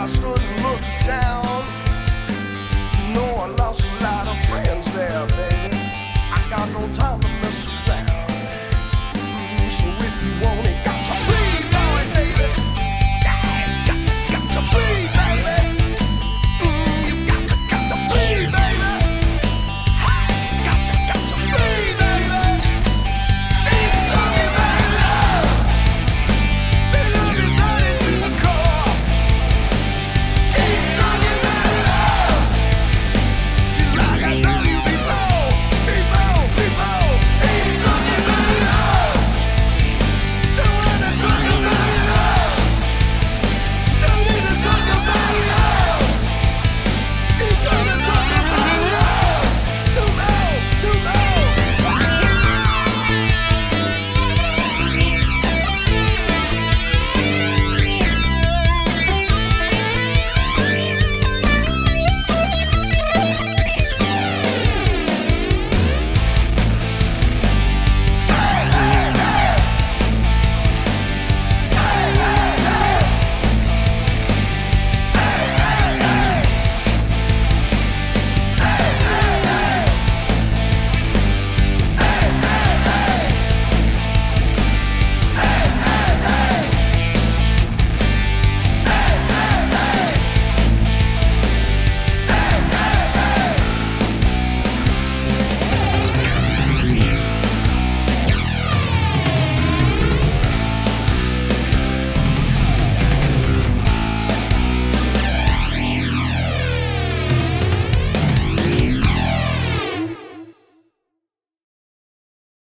I stood and looked down. You know I lost a lot of friends there, baby. I got no time.